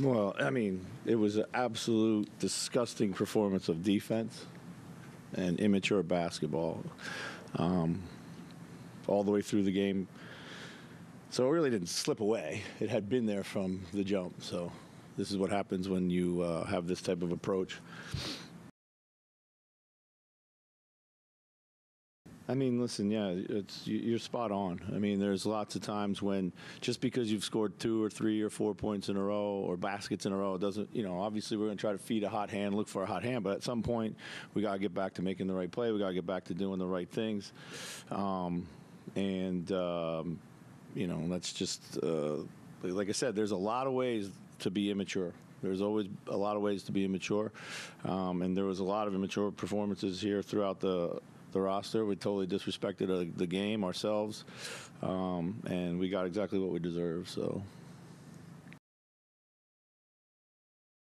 Well, I mean, it was an absolute disgusting performance of defense and immature basketball um, all the way through the game. So it really didn't slip away. It had been there from the jump. So this is what happens when you uh, have this type of approach. I mean, listen, yeah, it's you- you're spot on. I mean, there's lots of times when just because you've scored two or three or four points in a row or baskets in a row, it doesn't, you know, obviously we're going to try to feed a hot hand, look for a hot hand, but at some point we got to get back to making the right play. We got to get back to doing the right things, um, and um, you know, that's just uh, like I said. There's a lot of ways to be immature. There's always a lot of ways to be immature, um, and there was a lot of immature performances here throughout the the roster. We totally disrespected uh, the game ourselves, um, and we got exactly what we deserved. So